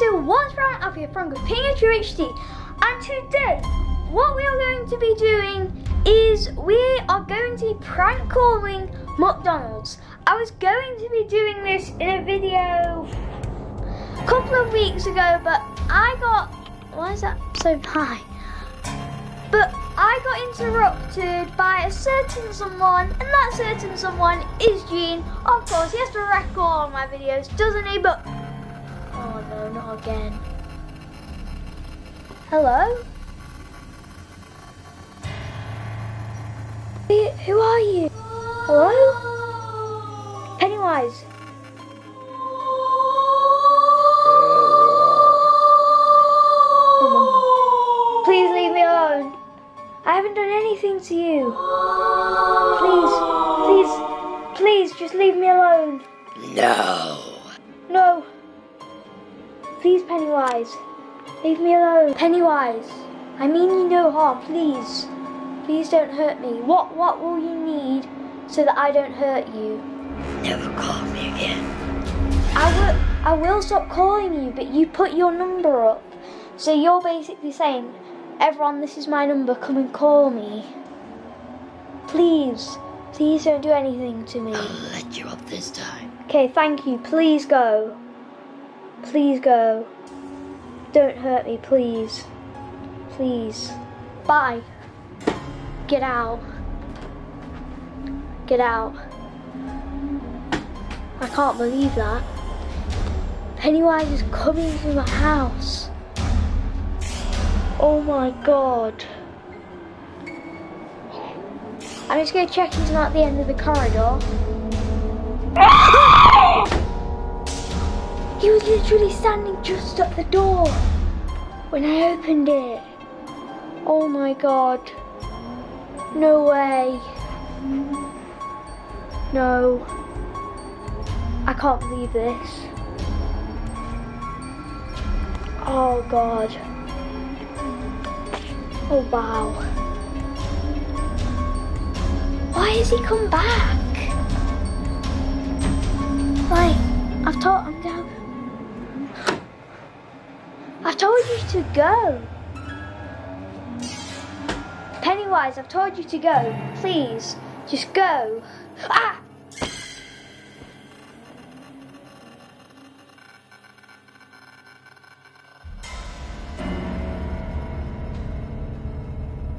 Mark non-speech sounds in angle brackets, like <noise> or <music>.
so what's wrong up here from Pikachu HD and today what we are going to be doing is we are going to be prank calling McDonald's. I was going to be doing this in a video a couple of weeks ago but I got, why is that so high? But I got interrupted by a certain someone, and that certain someone is Gene. Of course, he has to record all my videos, doesn't he? But no, not again. Hello? Who are you? Hello? Pennywise. Please leave me alone. I haven't done anything to you. Please, please, please just leave me alone. No. No. Please, Pennywise. Leave me alone. Pennywise. I mean you no harm, please. Please don't hurt me. What what will you need so that I don't hurt you? Never call me again. I will I will stop calling you, but you put your number up. So you're basically saying, everyone, this is my number, come and call me. Please. Please don't do anything to me. I'll let you up this time. Okay, thank you. Please go. Please go. Don't hurt me, please. Please. Bye. Get out. Get out. I can't believe that. Pennywise is coming to my house. Oh my god. I'm just gonna check he's not at the end of the corridor. <laughs> He was literally standing just at the door when I opened it. Oh my god. No way. No. I can't believe this. Oh god. Oh wow. Why has he come back? Like, I've taught him down. I told you to go. Pennywise, I've told you to go. Please, just go. Ah!